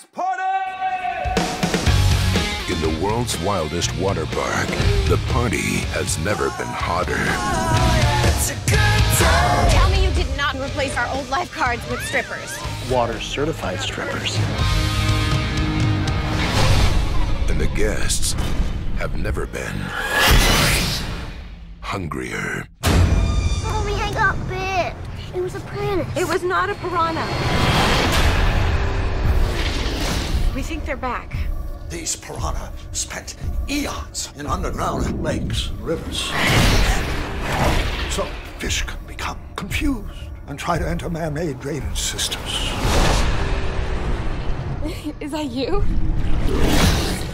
Let's party! In the world's wildest water park, the party has never been hotter. Tell me you did not replace our old lifeguards with strippers. Water certified strippers. And the guests have never been hungrier. Mommy, I got bit. It was a piranha. It was not a piranha. We think they're back. These piranha spent eons in underground lakes and rivers. So fish can become confused and try to enter man-made drainage systems. Is that you?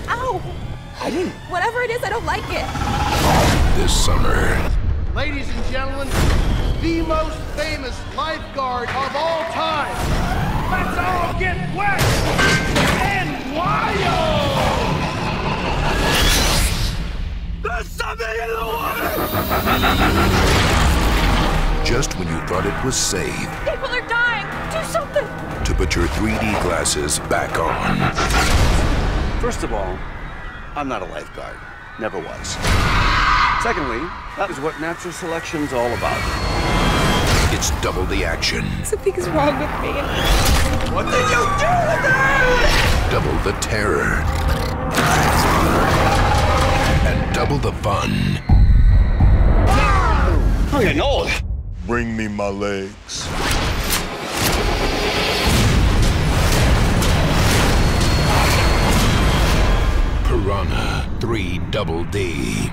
Ow! I didn't. Whatever it is, I don't like it. This summer, Ladies and gentlemen, the most famous lifeguard of all time. Let's all get wet There's something in the water! just when you thought it was safe People are dying. Do something. to put your 3D glasses back on, First of all, I'm not a lifeguard. Never was. Secondly, that is what natural selection's all about. it's double the action, Something's wrong with me. What did you do to me? double the terror, the fun. I'm getting old. Bring me my legs. Piranha 3 Double D.